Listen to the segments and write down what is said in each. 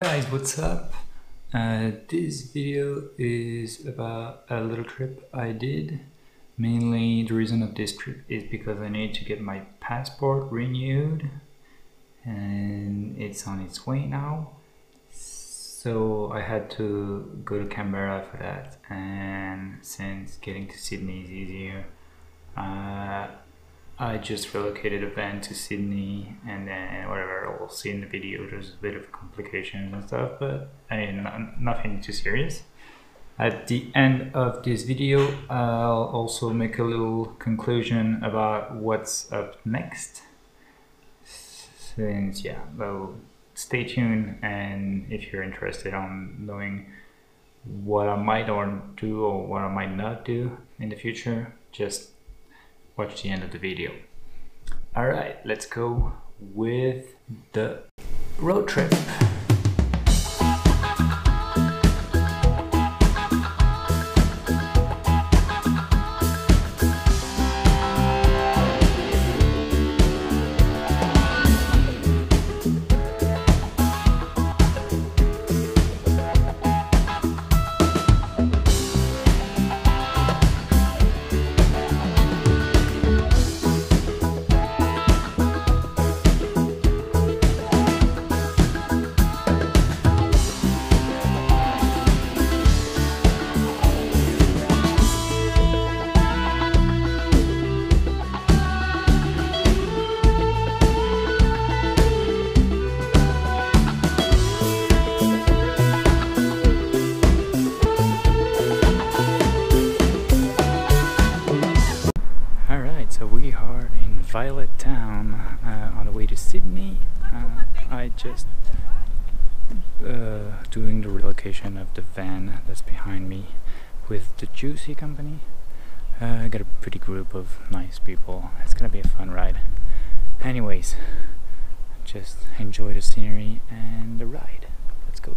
guys what's up? Uh, this video is about a little trip I did. Mainly the reason of this trip is because I need to get my passport renewed and it's on its way now. So I had to go to Canberra for that and since getting to Sydney is easier uh, I just relocated a van to Sydney, and then see in the video, there's a bit of complications and stuff, but I mean, nothing too serious. At the end of this video, I'll also make a little conclusion about what's up next. Since, yeah, well, stay tuned, and if you're interested on knowing what I might or do or what I might not do in the future, just watch the end of the video. Alright, let's go with the road trip. Violet Town uh, on the way to Sydney. Uh, I just uh, doing the relocation of the van that's behind me with the Jucy company. Uh, I got a pretty group of nice people. It's gonna be a fun ride. Anyways, just enjoy the scenery and the ride. Let's go.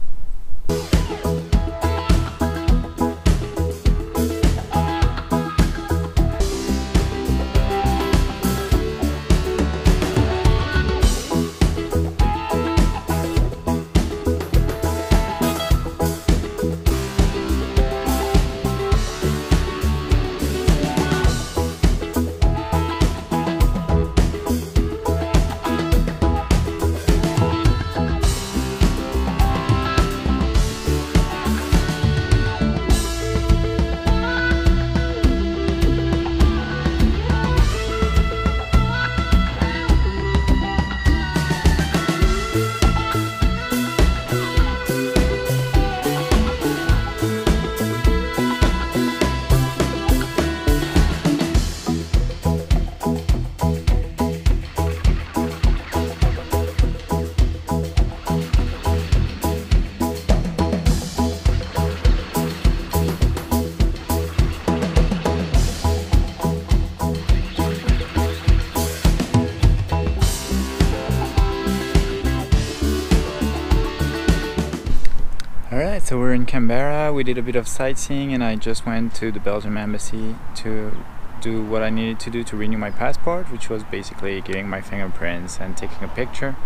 Canberra, we did a bit of sightseeing and I just went to the Belgium embassy to do what I needed to do to renew my passport, which was basically giving my fingerprints and taking a picture.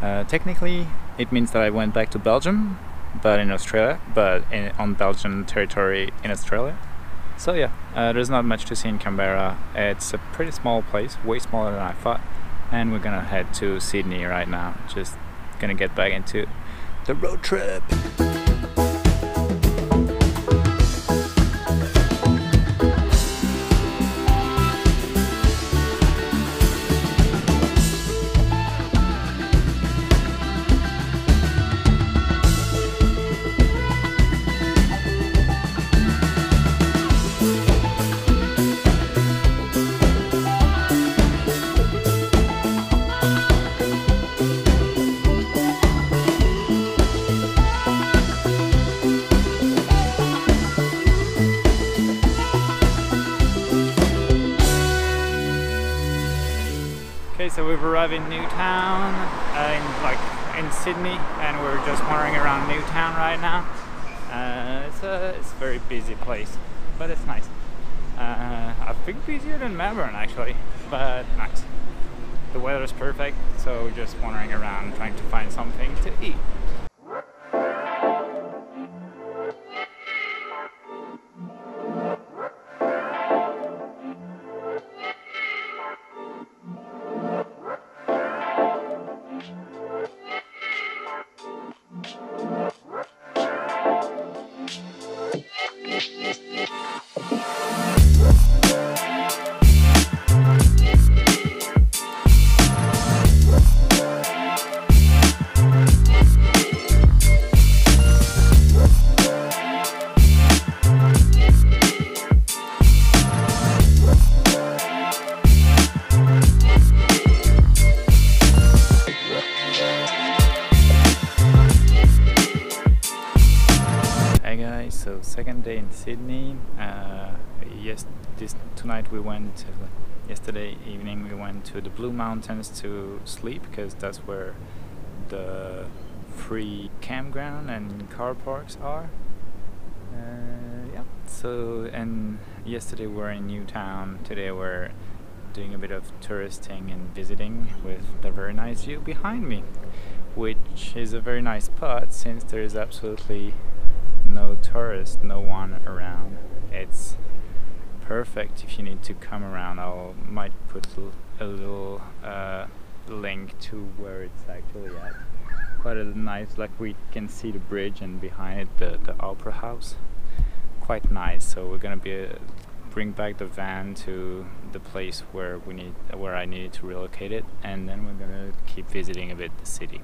Uh, technically, it means that I went back to Belgium, but in Australia, but in, on Belgian territory in Australia. So yeah, uh, there's not much to see in Canberra. It's a pretty small place, way smaller than I thought. And we're gonna head to Sydney right now, just gonna get back into the road trip. So we've arrived in Newtown, uh, in like in Sydney, and we're just wandering around Newtown right now. Uh, it's a it's a very busy place, but it's nice. Uh, I think busier than Melbourne actually, but nice. The weather is perfect, so just wandering around trying to find something to eat. Tonight we went. Yesterday evening we went to the Blue Mountains to sleep because that's where the free campground and car parks are. Uh, yeah. So and yesterday we were in Newtown. Today we're doing a bit of touristing and visiting with the very nice view behind me, which is a very nice spot since there is absolutely no tourist, no one around. It's perfect if you need to come around. I might put a little uh, link to where it's actually at. Quite a nice, like we can see the bridge and behind it the, the opera house. Quite nice. So we're gonna be uh, bring back the van to the place where we need, where I needed to relocate it, and then we're gonna keep visiting a bit the city.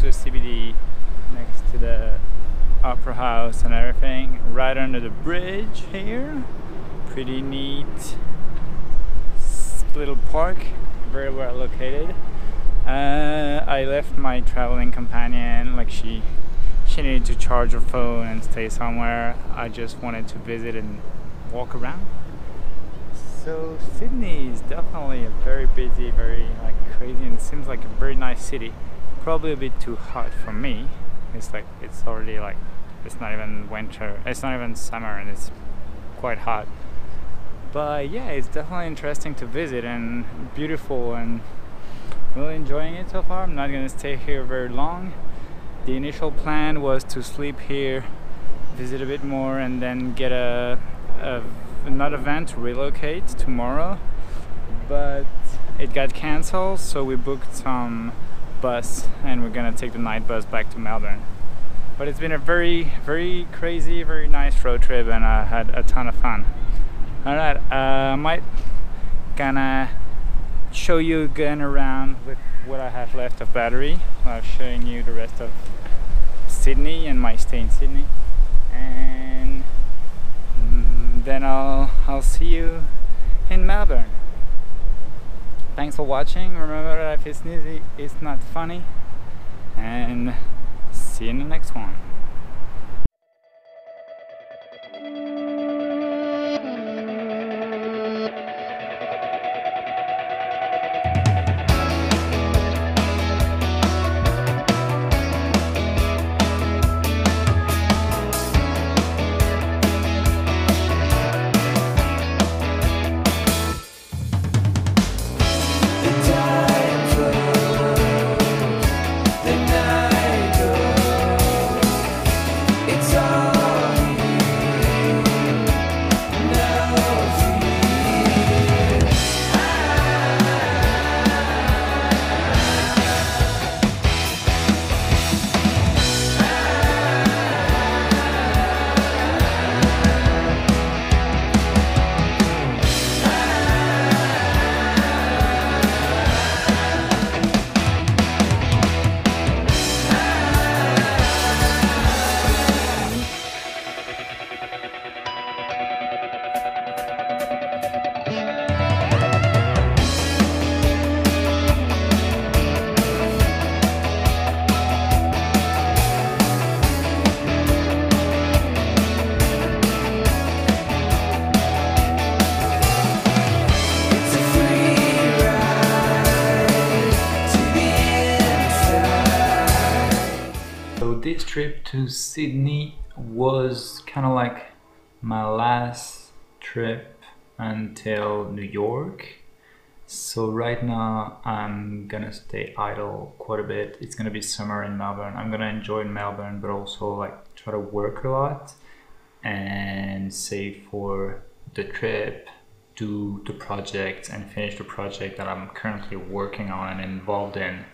The CBD next to the Opera House and everything, right under the bridge here. Pretty neat little park, very well located. Uh, I left my traveling companion, like she she needed to charge her phone and stay somewhere. I just wanted to visit and walk around so Sydney is definitely a very busy, very like crazy, and seems like a very nice city. Probably a bit too hot for me. It's like it's already like it's not even winter. It's not even summer, and it's quite hot. But yeah, it's definitely interesting to visit and beautiful, and really enjoying it so far. I'm not gonna stay here very long. The initial plan was to sleep here, visit a bit more, and then get a, a another van to relocate tomorrow, but it got cancelled, so we booked some bus and we're gonna take the night bus back to Melbourne. But it's been a very, very crazy, very nice road trip, and I had a ton of fun. All right, uh, I might gonna show you again around with what I have left of battery while showing you the rest of Sydney and my stay in Sydney. And then I'll I'll see you in Melbourne. Thanks for watching. Remember if it's sneezy, it's not funny. And see you in the next one. Sydney was kind of like my last trip until New York. So right now I'm gonna stay idle quite a bit. It's gonna be summer in Melbourne. I'm gonna enjoy Melbourne, but also like try to work a lot and save for the trip, do the project, and finish the project that I'm currently working on and involved in.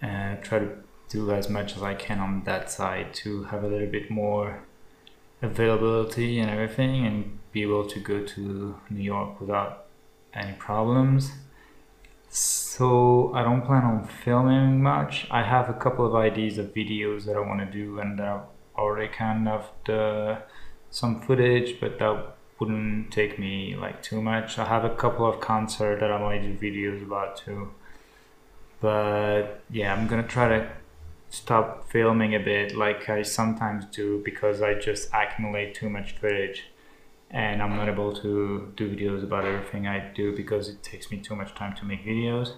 And try to do as much as I can on that side to have a little bit more availability and everything and be able to go to New York without any problems. So I don't plan on filming much. I have a couple of ideas of videos that I want to do and that I've already kind of the some footage, but that wouldn't take me like too much. I have a couple of concerts that I might do videos about too. But yeah, I'm gonna try to stop filming a bit like I sometimes do because I just accumulate too much footage and I'm not able to do videos about everything I do because it takes me too much time to make videos.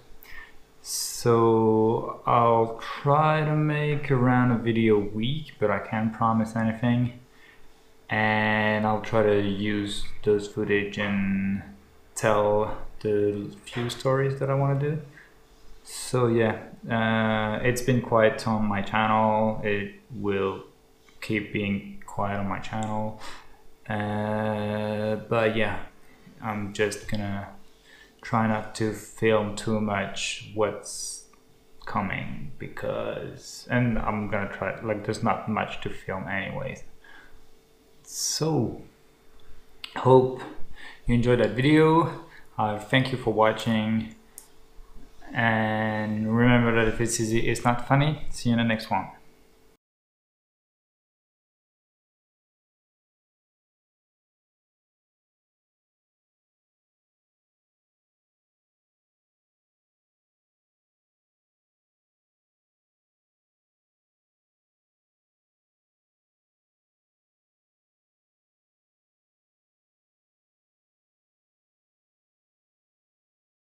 So I'll try to make around a video a week, but I can't promise anything. And I'll try to use those footage and tell the few stories that I want to do. So yeah, uh, it's been quiet on my channel. It will keep being quiet on my channel. Uh, but yeah, I'm just gonna try not to film too much what's coming because, and I'm gonna try, like, there's not much to film anyways. So, hope you enjoyed that video. Uh, thank you for watching. And remember that if it's easy, it's not funny. See you in the next one.